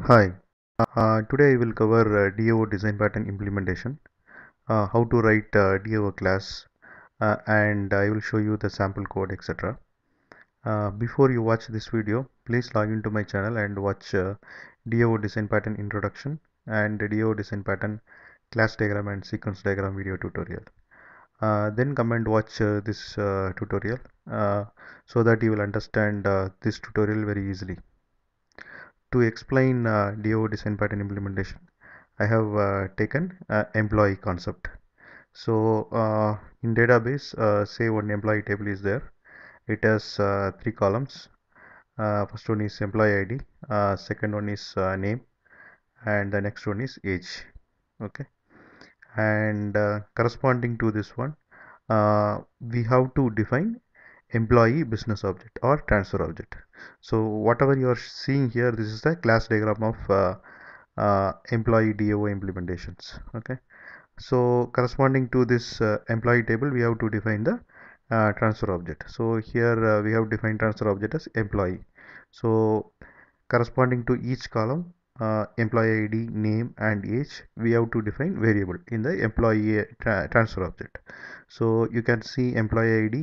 Hi, uh, today I will cover uh, DAO design pattern implementation, uh, how to write uh, DAO class, uh, and I will show you the sample code, etc. Uh, before you watch this video, please log into my channel and watch uh, DAO design pattern introduction and DAO design pattern class diagram and sequence diagram video tutorial. Then come and watch this tutorial so that you will understand this tutorial very easily to explain uh, DAO design pattern implementation, I have uh, taken uh, employee concept. So uh, in database, uh, say one employee table is there. It has uh, three columns. First one is employee ID, second one is name, and the next one is age. Okay, and corresponding to this one, we have to define employee business object or transfer object. So whatever you are seeing here this is the class diagram of uh, uh, employee DAO implementations okay? So corresponding to this uh, employee table we have to define the uh, transfer object. So here uh, we have defined transfer object as employee. So corresponding to each column uh, employee ID name and age we have to define variable in the employee tra transfer object so you can see employee ID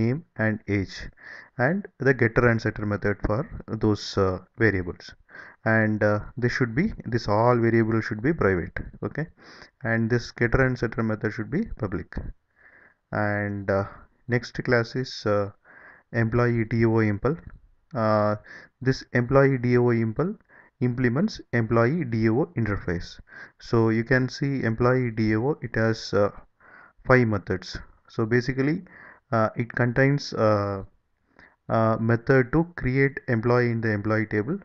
name and age and the getter and setter method for those uh, variables. And uh, this should be this all variables should be private okay? And this getter and setter method should be public. And uh, next class is uh, employee DAO impl uh, this employee DAO impl implements employee DAO interface. So you can see employee DAO it has uh, five methods. So basically uh, it contains uh, uh, method to create employee in the employee table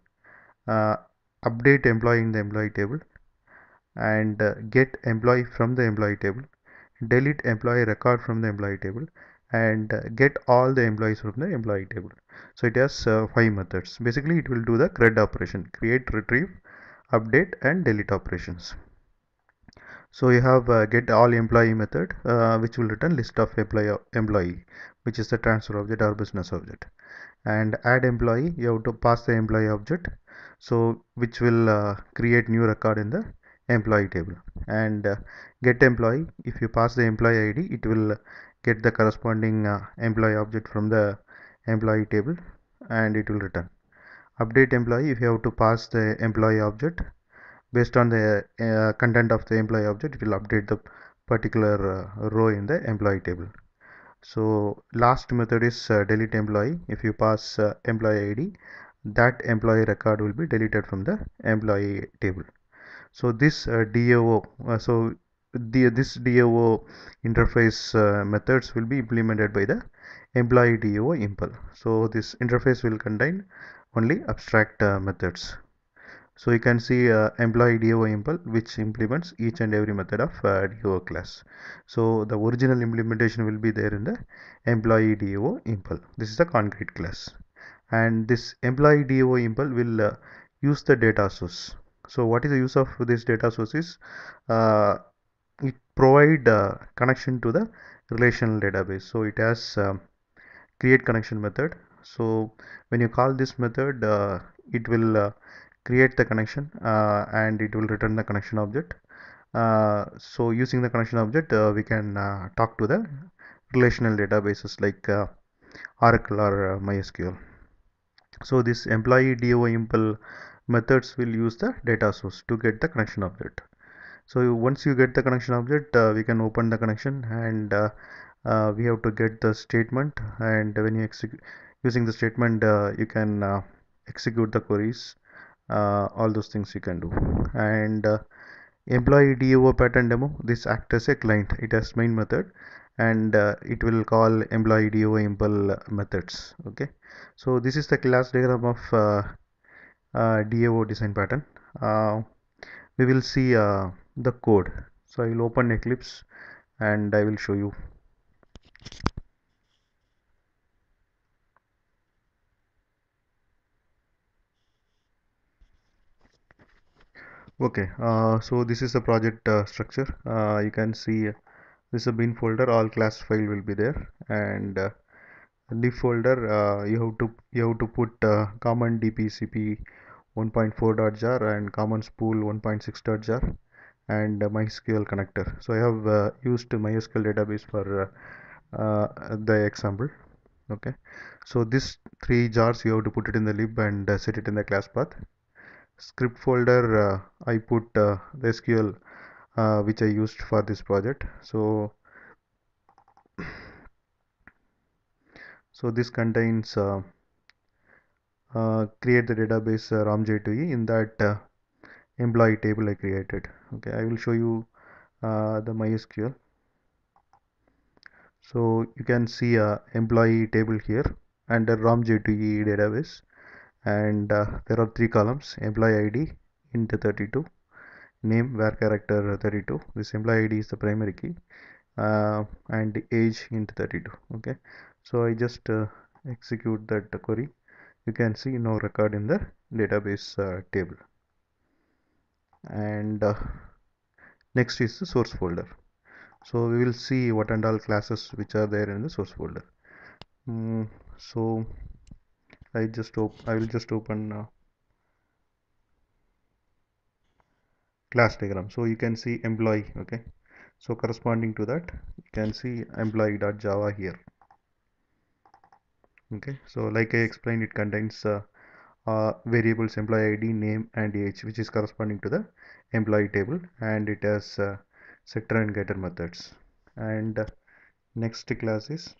uh, update employee in the employee table and uh, get employee from the employee table delete employee record from the employee table and uh, get all the employees from the employee table. So it has five methods. Basically it will do the CRUD operation create retrieve update and delete operations so you have uh, get all employee method uh, which will return list of employee employee which is the transfer object or business object. And add employee you have to pass the employee object so which will uh, create new record in the employee table. And uh, get employee if you pass the employee id it will get the corresponding uh, employee object from the employee table and it will return. Update employee if you have to pass the employee object based on the uh, content of the employee object it will update the particular uh, row in the employee table. So last method is uh, delete employee. If you pass uh, employee id that employee record will be deleted from the employee table. So this uh, DAO uh, so the this DAO interface methods will be implemented by the employee DAO impl so this interface will contain only abstract methods so you can see uh, employee impl which implements each and every method of uh, DAO class. So the original implementation will be there in the employee impl this is the concrete class. And this employee impl will uh, use the data source. So what is the use of this data source is uh, it provide uh, connection to the relational database. So it has um, create connection method. So when you call this method uh, it will uh, create the connection uh, and it will return the connection object. Uh, so using the connection object uh, we can talk to the relational databases like Oracle or MySQL. So this employee impl methods will use the data source to get the connection object. So once you get the connection object uh, we can open the connection and uh, uh, we have to get the statement. And when you execute using the statement you can execute the queries all those things you can do. And employee DAO pattern demo this acts as a client. It has main method and uh, it will call employee DAO impl methods okay? So this is the class diagram of uh, uh, DAO design pattern. We will see the code. So I will open Eclipse and I will show you okay uh, so this is the project uh, structure uh, you can see this is a bin folder all class file will be there and uh, the folder uh, you have to you have to put uh, common dbcp 1.4 jar and commons pool 1.6 jar and uh, MySQL connector. So I have uh, used MySQL database for uh, uh, the example. Okay, so these three jars you have to put it in the lib and uh, set it in the class path. Script folder uh, I put uh, the SQL which I used for this project. So so this contains uh, uh, create the database uh, ramj2e in that uh, employee table I created. Okay I will show you uh, the MySQL. So you can see a employee table here under ramj2e database and uh, there are three columns employee ID int 32 name var character 32 this employee ID is the primary key uh, and age int 32 okay? So I just uh, execute that query. You can see no record in the database uh, table. And uh, next is the source folder. So we will see what and all classes which are there in the source folder. Mm, so I just I will just open uh, class diagram. So you can see employee okay? So corresponding to that you can see employee.java here. Okay? So like I explained it contains uh, uh, variables employee ID name and age which is corresponding to the employee table and it has uh, setter and getter methods. And uh, next class is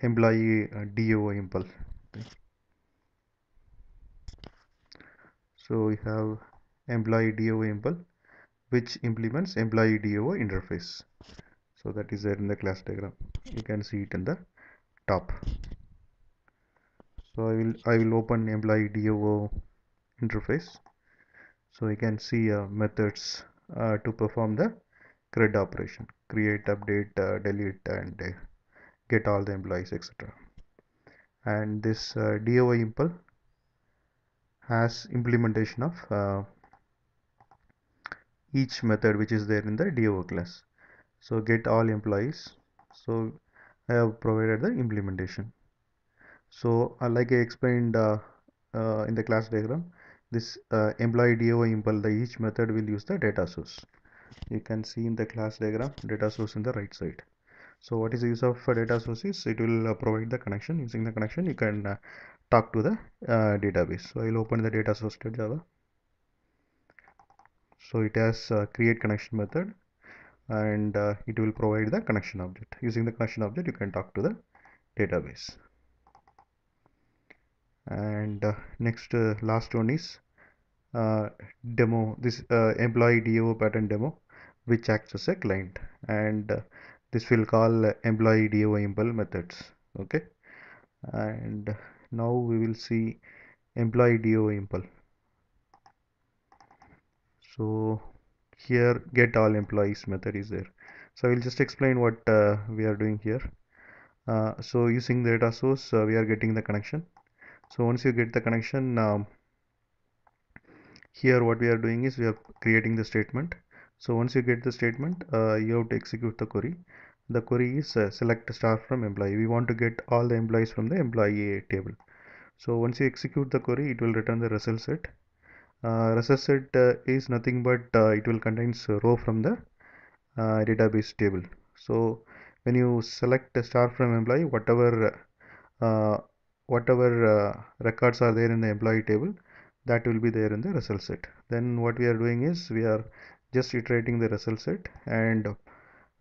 employee uh, impl okay. so we have employee DAO impl which implements employee DAO interface. So that is there in the class diagram. You can see it in the top. So I will I will open employee DAO interface. So you can see uh, methods uh, to perform the CRUD operation. Create update uh, delete and uh, get all the employees etc and this uh, DAO impl has implementation of uh, each method which is there in the DAO class. So get all employees. So I have provided the implementation. So uh, like I explained uh, uh, in the class diagram this uh, employee DAO impl the each method will use the data source. You can see in the class diagram data source in the right side so what is the use of data sources? It will uh, provide the connection. Using the connection you can uh, talk to the database. So I'll open the data source to java. So it has create connection method and uh, it will provide the connection object. Using the connection object you can talk to the database. And uh, next uh, last one is uh, demo this uh, employee DAO pattern demo which acts as a client. And uh, this will call employee methods okay? And now we will see employee so here get all employees method is there. So I will just explain what uh, we are doing here. Uh, so using the data source uh, we are getting the connection. So once you get the connection um, here what we are doing is we are creating the statement so once you get the statement uh, you have to execute the query. The query is uh, select star from employee. We want to get all the employees from the employee table. So once you execute the query it will return the result set. Uh, result set uh, is nothing but uh, it will contains row from the uh, database table. So when you select a star from employee whatever uh, whatever records are there in the employee table that will be there in the result set. Then what we are doing is we are just iterating the result set and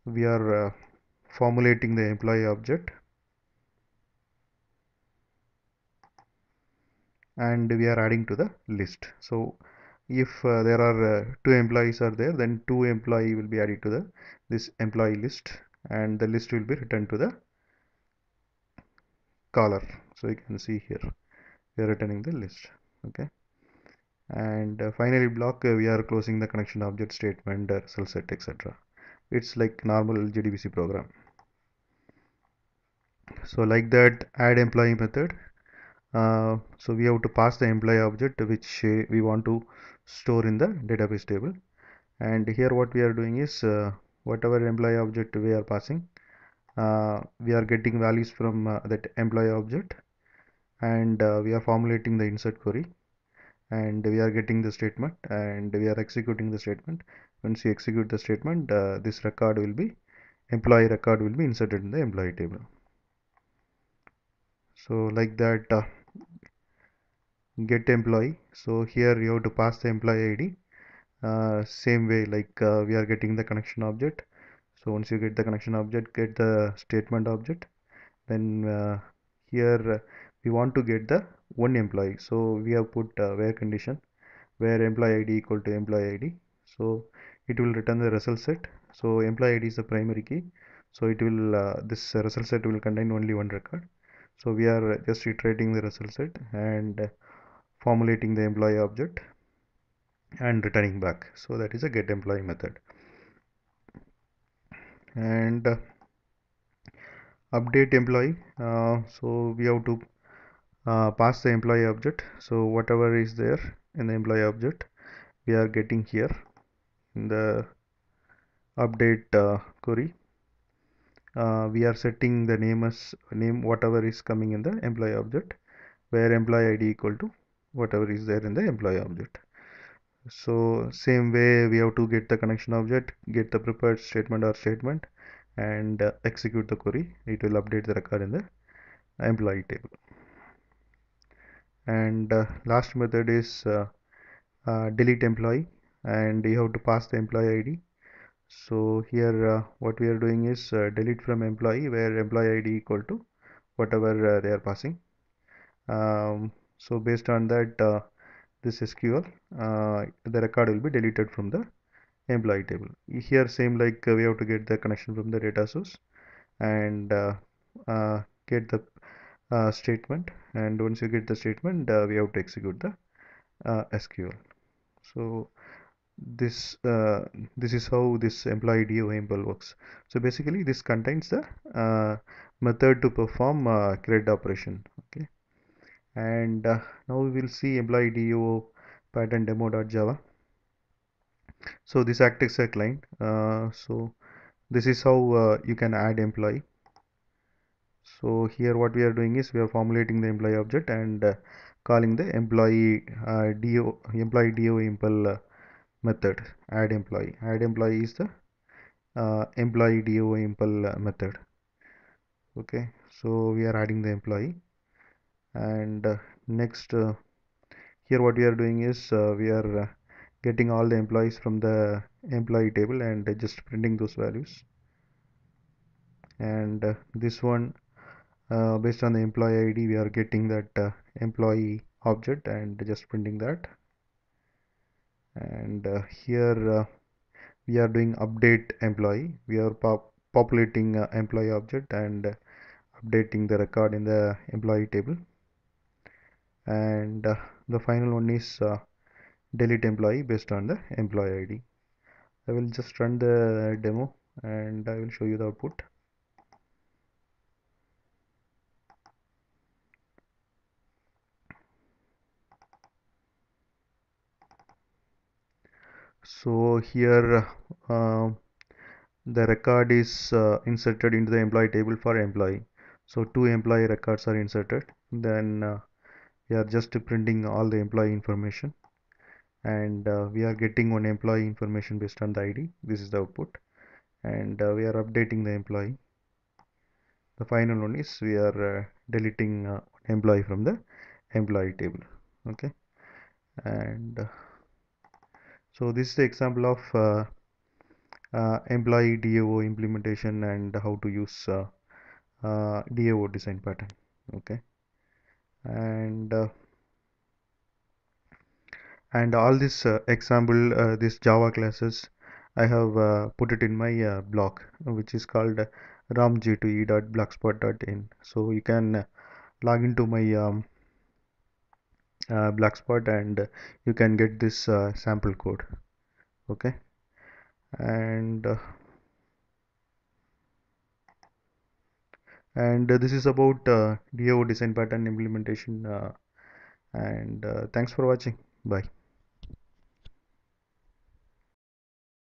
we are formulating the employee object. And we are adding to the list. So if uh, there are uh, two employees are there then two employee will be added to the this employee list and the list will be returned to the caller. So you can see here we are returning the list. Okay and uh, finally block uh, we are closing the connection object statement uh, result set etc it's like normal JDBC program. So like that add employee method. Uh, so we have to pass the employee object which we want to store in the database table. And here what we are doing is uh, whatever employee object we are passing uh, we are getting values from that employee object. And we are formulating the insert query and we are getting the statement and we are executing the statement. Once you execute the statement uh, this record will be employee record will be inserted in the employee table. So like that uh, get employee. So here you have to pass the employee id uh, same way like uh, we are getting the connection object. So once you get the connection object get the statement object. Then uh, here we want to get the one employee. So we have put uh, where condition where employee id equal to employee id so it will return the result set. So employee id is the primary key. So it will uh, this result set will contain only one record. So we are just iterating the result set and formulating the employee object and returning back. So that is a get employee method. And uh, update employee. Uh, so we have to uh, pass the employee object. So whatever is there in the employee object we are getting here in the update uh, query. Uh, we are setting the name as name whatever is coming in the employee object where employee id equal to whatever is there in the employee object. So same way we have to get the connection object get the prepared statement or statement and uh, execute the query. It will update the record in the employee table and uh, last method is uh, uh delete employee and you have to pass the employee id so here uh, what we are doing is delete from employee where employee id equal to whatever they are passing um, so based on that this SQL, the record will be deleted from the employee table. Here same like we have to get the connection from the data source and uh, uh get the uh, statement and once you get the statement uh, we have to execute the SQL. So this uh, this is how this employee DAO works. So basically this contains the uh, method to perform uh, CRUD operation. Okay and uh, now we will see employee DAO pattern demo.java so this acts as a client uh, so this is how uh, you can add employee so here what we are doing is we are formulating the employee object and uh, calling the employee uh, DAO employee DAO impl uh, method add employee. Add employee is the uh, employee DAO impl method. Okay so we are adding the employee. And uh, next uh, here what we are doing is uh, we are getting all the employees from the employee table and just printing those values. And this one uh, based on the employee ID we are getting that uh, employee object and just printing that and uh, here we are doing update employee we are pop populating employee object and updating the record in the employee table and uh, the final one is uh, delete employee based on the employee ID. I will just run the demo and I will show you the output. So here uh, the record is uh, inserted into the employee table for employee. So two employee records are inserted. Then uh, we are just printing all the employee information. And uh, we are getting one employee information based on the ID this is the output. And uh, we are updating the employee. The final one is we are uh, deleting employee from the employee table. Okay? And so this is the example of uh, employee DAO implementation and how to use DAO design pattern okay? And uh, and all this uh, example uh, this java classes i have uh, put it in my uh, blog which is called ramj2e.blogspot.in so you can uh, log into my um, blogspot and you can get this sample code okay? And and uh, this is about uh, DAO design pattern implementation uh, and thanks for watching. Bye